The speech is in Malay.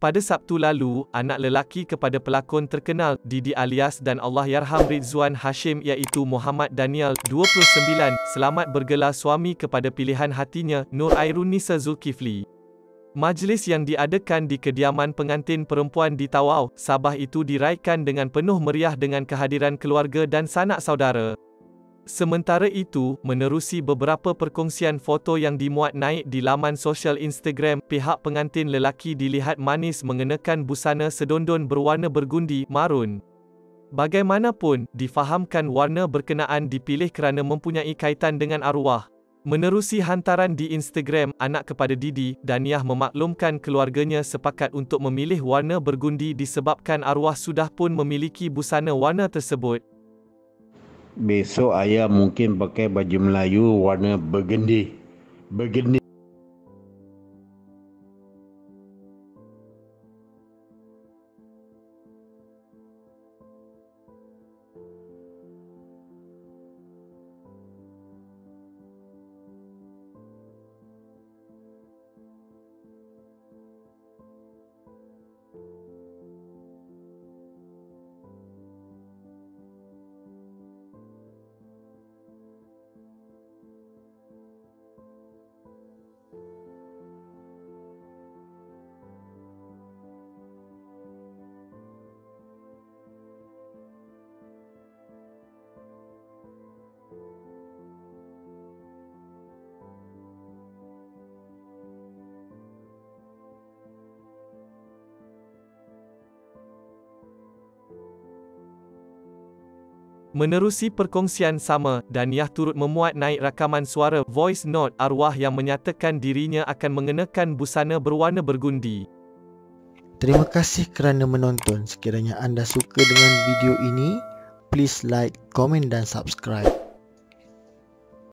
Pada Sabtu lalu, anak lelaki kepada pelakon terkenal, Didi alias dan Allahyarham Rizwan Hashim iaitu Muhammad Daniel, 29, selamat bergelar suami kepada pilihan hatinya, Nur Airunisa Zulkifli. Majlis yang diadakan di kediaman pengantin perempuan di Tawau, Sabah itu diraikan dengan penuh meriah dengan kehadiran keluarga dan sanak saudara. Sementara itu, menerusi beberapa perkongsian foto yang dimuat naik di laman sosial Instagram, pihak pengantin lelaki dilihat manis mengenakan busana sedondon berwarna bergundi, marun. Bagaimanapun, difahamkan warna berkenaan dipilih kerana mempunyai kaitan dengan arwah. Menerusi hantaran di Instagram, anak kepada Didi, Daniah memaklumkan keluarganya sepakat untuk memilih warna bergundi disebabkan arwah sudah pun memiliki busana warna tersebut. Besok ayah mungkin pakai baju Melayu warna burgundy. Burgundy. Menerusi perkongsian sama, Daniah turut memuat naik rakaman suara voice note arwah yang menyatakan dirinya akan mengenakan busana berwarna bergundi. Terima kasih kerana menonton. Sekiranya anda suka dengan video ini, please like, komen dan subscribe.